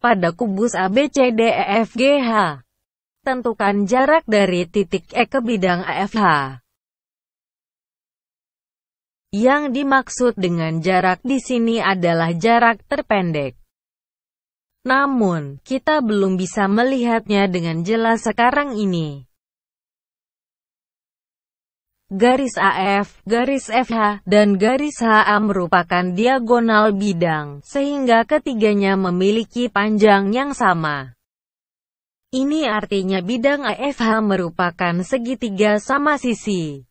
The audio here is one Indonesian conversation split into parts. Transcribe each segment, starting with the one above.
pada kubus ABCDEFGH. Tentukan jarak dari titik E ke bidang AFH. Yang dimaksud dengan jarak di sini adalah jarak terpendek. Namun, kita belum bisa melihatnya dengan jelas sekarang ini. Garis AF, garis FH, dan garis HA merupakan diagonal bidang, sehingga ketiganya memiliki panjang yang sama. Ini artinya bidang AFH merupakan segitiga sama sisi.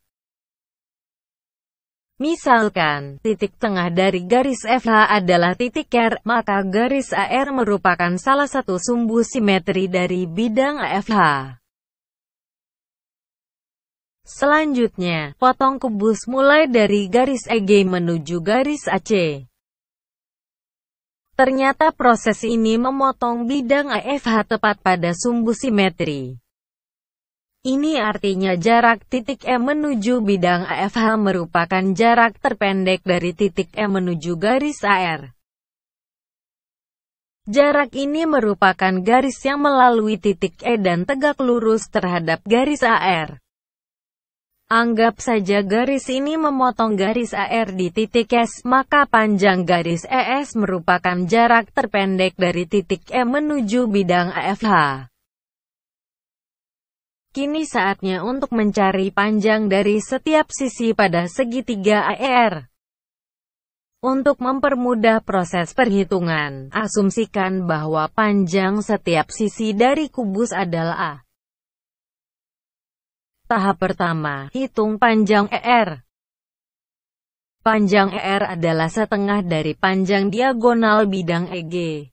Misalkan, titik tengah dari garis FH adalah titik R, maka garis AR merupakan salah satu sumbu simetri dari bidang AFH. Selanjutnya, potong kubus mulai dari garis EG menuju garis AC. Ternyata proses ini memotong bidang AFH tepat pada sumbu simetri. Ini artinya jarak titik E menuju bidang AFH merupakan jarak terpendek dari titik E menuju garis AR. Jarak ini merupakan garis yang melalui titik E dan tegak lurus terhadap garis AR. Anggap saja garis ini memotong garis AR di titik S, maka panjang garis ES merupakan jarak terpendek dari titik E menuju bidang AFH. Kini saatnya untuk mencari panjang dari setiap sisi pada segitiga AR. Untuk mempermudah proses perhitungan, asumsikan bahwa panjang setiap sisi dari kubus adalah A. Tahap pertama, hitung panjang ER. Panjang ER adalah setengah dari panjang diagonal bidang EG.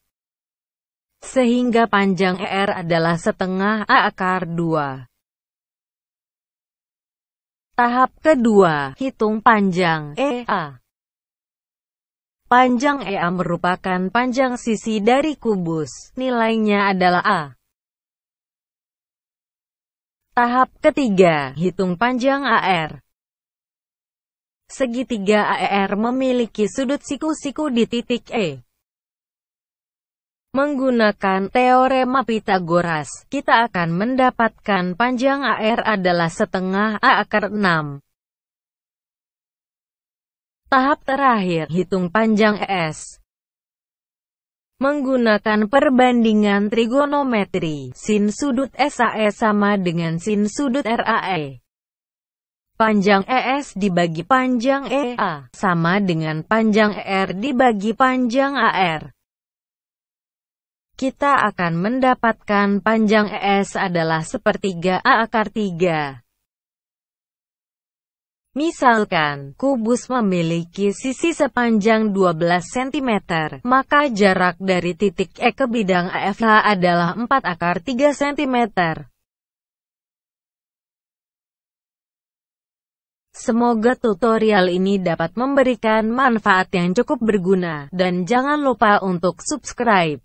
Sehingga panjang ER adalah setengah A akar 2. Tahap kedua, hitung panjang EA. Panjang EA merupakan panjang sisi dari kubus, nilainya adalah A. Tahap ketiga, hitung panjang AR. Segitiga AR memiliki sudut siku-siku di titik E. Menggunakan teorema Pitagoras, kita akan mendapatkan panjang AR adalah setengah A akar 6. Tahap terakhir, hitung panjang ES. Menggunakan perbandingan trigonometri, sin sudut SAE sama dengan sin sudut RAE. Panjang ES dibagi panjang EA, sama dengan panjang ER dibagi panjang AR. Kita akan mendapatkan panjang ES adalah sepertiga A akar 3. Misalkan, kubus memiliki sisi sepanjang 12 cm, maka jarak dari titik E ke bidang AFH adalah 4 akar 3 cm. Semoga tutorial ini dapat memberikan manfaat yang cukup berguna, dan jangan lupa untuk subscribe.